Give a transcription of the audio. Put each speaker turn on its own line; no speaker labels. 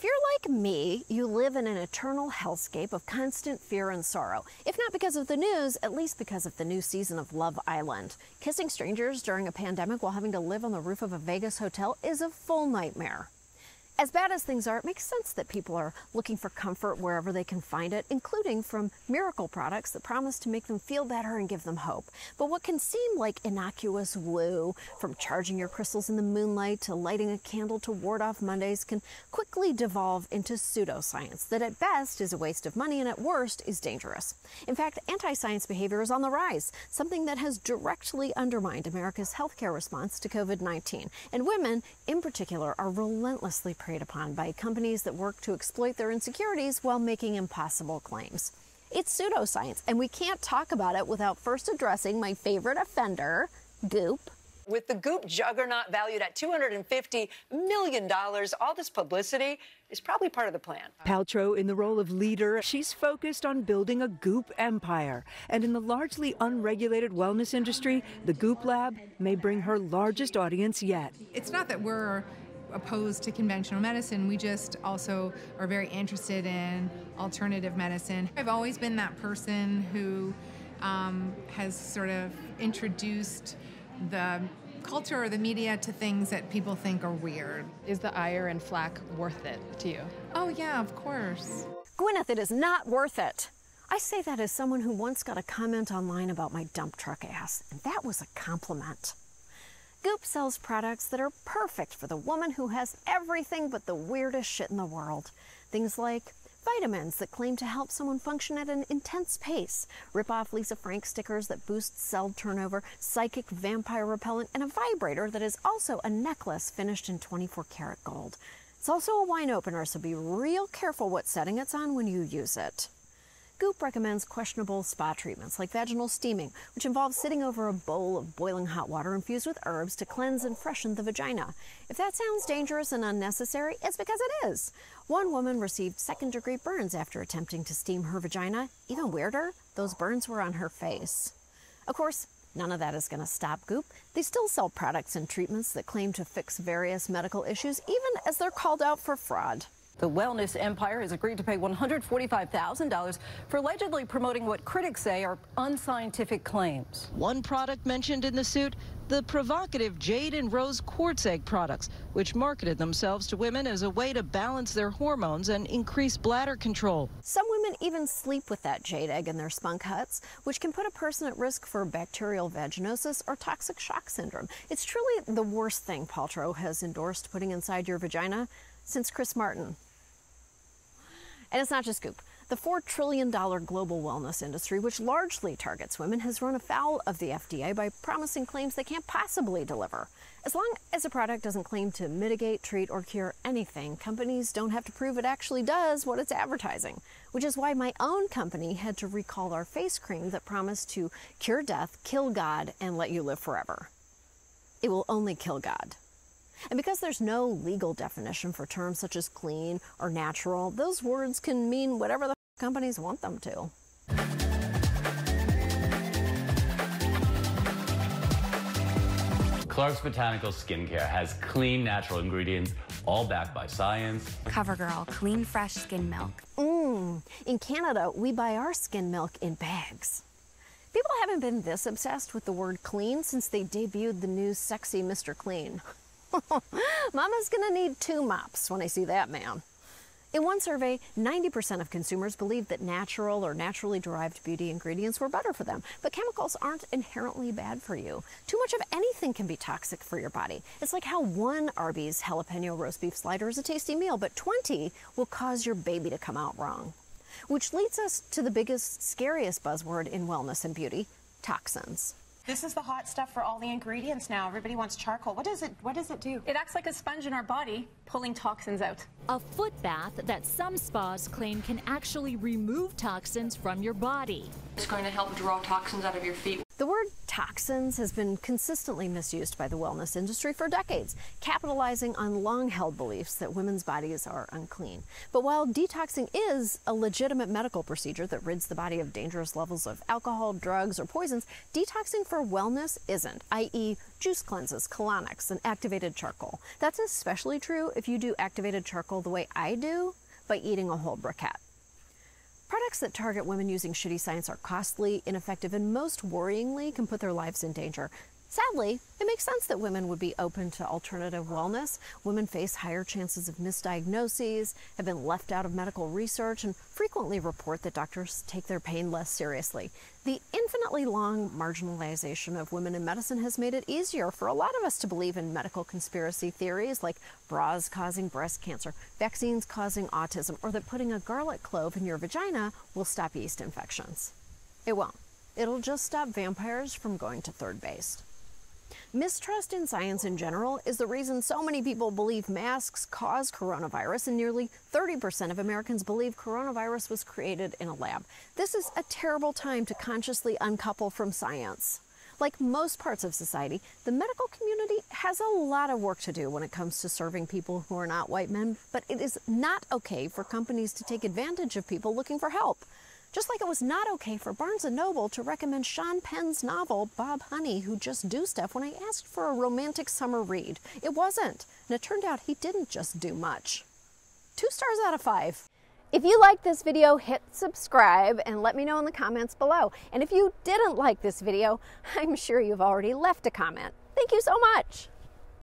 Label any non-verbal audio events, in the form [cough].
If you're like me, you live in an eternal hellscape of constant fear and sorrow. If not because of the news, at least because of the new season of Love Island. Kissing strangers during a pandemic while having to live on the roof of a Vegas hotel is a full nightmare. As bad as things are, it makes sense that people are looking for comfort wherever they can find it, including from miracle products that promise to make them feel better and give them hope. But what can seem like innocuous woo, from charging your crystals in the moonlight to lighting a candle to ward off Mondays, can quickly devolve into pseudoscience that at best is a waste of money and at worst is dangerous. In fact, anti science behavior is on the rise, something that has directly undermined America's healthcare response to COVID 19. And women, in particular, are relentlessly preyed upon by companies that work to exploit their insecurities while making impossible claims. It's pseudoscience, and we can't talk about it without first addressing my favorite offender, Goop.
With the Goop juggernaut valued at $250 million, all this publicity is probably part of the plan.
Paltrow in the role of leader, she's focused on building a Goop empire. And in the largely unregulated wellness industry, the Goop Lab may bring her largest audience yet.
It's not that we're opposed to conventional medicine. We just also are very interested in alternative medicine. I've always been that person who um, has sort of introduced the culture or the media to things that people think are weird.
Is the ire and flack worth it to you?
Oh, yeah, of course.
Gwyneth, it is not worth it. I say that as someone who once got a comment online about my dump truck ass, and that was a compliment. Goop sells products that are perfect for the woman who has everything but the weirdest shit in the world. Things like vitamins that claim to help someone function at an intense pace, rip off Lisa Frank stickers that boost cell turnover, psychic vampire repellent, and a vibrator that is also a necklace finished in 24 karat gold. It's also a wine opener, so be real careful what setting it's on when you use it. Goop recommends questionable spa treatments like vaginal steaming, which involves sitting over a bowl of boiling hot water infused with herbs to cleanse and freshen the vagina. If that sounds dangerous and unnecessary, it's because it is. One woman received second degree burns after attempting to steam her vagina. Even weirder, those burns were on her face. Of course, None of that is going to stop Goop. They still sell products and treatments that claim to fix various medical issues, even as they're called out for fraud.
The wellness empire has agreed to pay $145,000 for allegedly promoting what critics say are unscientific claims.
One product mentioned in the suit, the provocative Jade and Rose quartz egg products, which marketed themselves to women as a way to balance their hormones and increase bladder control.
Some women even sleep with that jade egg in their spunk huts, which can put a person at risk for bacterial vaginosis or toxic shock syndrome. It's truly the worst thing Paltrow has endorsed putting inside your vagina since Chris Martin. And it's not just Goop. The $4 trillion global wellness industry, which largely targets women, has run afoul of the FDA by promising claims they can't possibly deliver. As long as a product doesn't claim to mitigate, treat, or cure anything, companies don't have to prove it actually does what it's advertising. Which is why my own company had to recall our face cream that promised to cure death, kill God, and let you live forever. It will only kill God. And because there's no legal definition for terms such as clean or natural, those words can mean whatever the companies want them to.
Clark's Botanical Skincare has clean, natural ingredients, all backed by science.
CoverGirl, clean, fresh skin milk.
Mmm. In Canada, we buy our skin milk in bags. People haven't been this obsessed with the word clean since they debuted the new sexy Mr. Clean. [laughs] Mama's gonna need two mops when I see that man. In one survey, 90% of consumers believed that natural or naturally derived beauty ingredients were better for them. But chemicals aren't inherently bad for you. Too much of anything can be toxic for your body. It's like how one Arby's jalapeno roast beef slider is a tasty meal, but 20 will cause your baby to come out wrong. Which leads us to the biggest, scariest buzzword in wellness and beauty toxins.
This is the hot stuff for all the ingredients now. Everybody wants charcoal. What does it what does it do?
It acts like a sponge in our body, pulling toxins out.
A foot bath that some spas claim can actually remove toxins from your body.
It's going to help draw toxins out of your feet.
The word toxins has been consistently misused by the wellness industry for decades, capitalizing on long held beliefs that women's bodies are unclean. But while detoxing is a legitimate medical procedure that rids the body of dangerous levels of alcohol, drugs, or poisons, detoxing for wellness isn't, i.e., juice cleanses, colonics, and activated charcoal. That's especially true if you do activated charcoal the way I do by eating a whole briquette. Products that target women using shitty science are costly, ineffective, and most worryingly can put their lives in danger. Sadly, it makes sense that women would be open to alternative wellness. Women face higher chances of misdiagnoses, have been left out of medical research, and frequently report that doctors take their pain less seriously. The infinitely long marginalization of women in medicine has made it easier for a lot of us to believe in medical conspiracy theories like bras causing breast cancer, vaccines causing autism, or that putting a garlic clove in your vagina will stop yeast infections. It won't. It'll just stop vampires from going to third base. Mistrust in science in general is the reason so many people believe masks cause coronavirus, and nearly 30% of Americans believe coronavirus was created in a lab. This is a terrible time to consciously uncouple from science. Like most parts of society, the medical community has a lot of work to do when it comes to serving people who are not white men, but it is not okay for companies to take advantage of people looking for help. Just like it was not okay for Barnes & Noble to recommend Sean Penn's novel, Bob Honey, Who Just Do Stuff, when I asked for a romantic summer read. It wasn't. And it turned out he didn't just do much. Two stars out of five.
If you liked this video, hit subscribe and let me know in the comments below. And if you didn't like this video, [laughs] I'm sure you've already left a comment. Thank you so much.